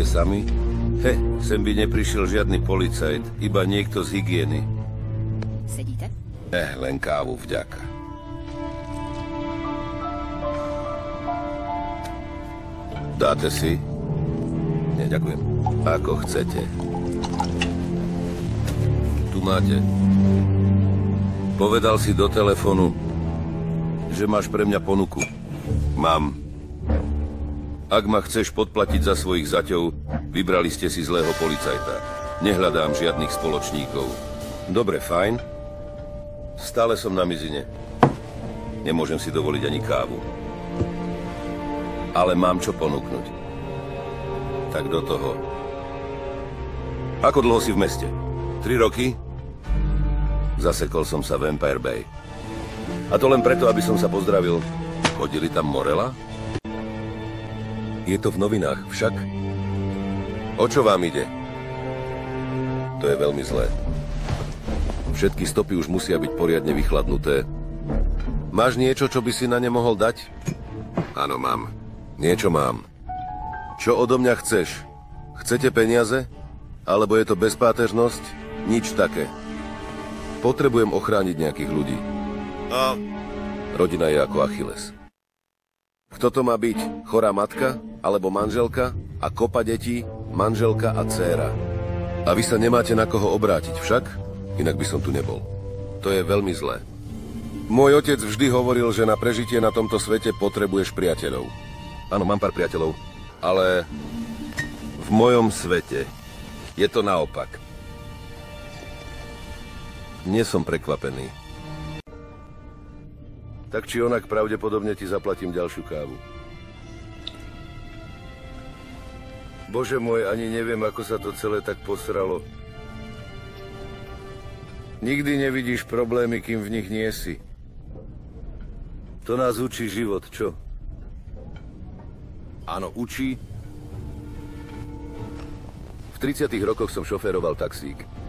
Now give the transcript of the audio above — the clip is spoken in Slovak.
Ste sami? He, sem by neprišiel žiadny policajt, iba niekto z hygieny. Sedíte? Eh, len kávu vďaka. Dáte si? Nie, ďakujem. Ako chcete. Tu máte. Povedal si do telefonu, že máš pre mňa ponuku. Mám. Ak ma chceš podplatiť za svojich zaťov, vybrali ste si zlého policajta. Nehľadám žiadnych spoločníkov. Dobre, fajn. Stále som na mizine. Nemôžem si dovoliť ani kávu. Ale mám čo ponúknuť. Tak do toho. Ako dlho si v meste? Tri roky? Zasekol som sa v Empire Bay. A to len preto, aby som sa pozdravil. Chodili tam Morela? Je to v novinách, však? O čo vám ide? To je veľmi zlé. Všetky stopy už musia byť poriadne vychladnuté. Máš niečo, čo by si na ne mohol dať? Áno, mám. Niečo mám. Čo odo mňa chceš? Chcete peniaze? Alebo je to bezpátežnosť? Nič také. Potrebujem ochrániť nejakých ľudí. A? Rodina je ako Achilles. Kto to má byť? Chorá matka? Alebo manželka? A kopa detí? Manželka a dcéra. A vy sa nemáte na koho obrátiť však? Inak by som tu nebol. To je veľmi zlé. Môj otec vždy hovoril, že na prežitie na tomto svete potrebuješ priateľov. Áno, mám pár priateľov, ale v mojom svete je to naopak. Nie som prekvapený. Tak či onak pravdepodobne ti zaplatím ďalšiu kávu. Bože môj, ani neviem, ako sa to celé tak posralo. Nikdy nevidíš problémy, kým v nich nie si. To nás učí život, čo? Áno, učí. V 30 rokoch som šoféroval taxík.